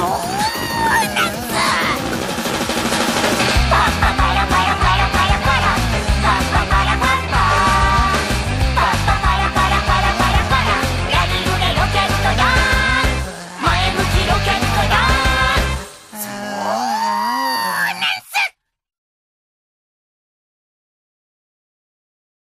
Oh.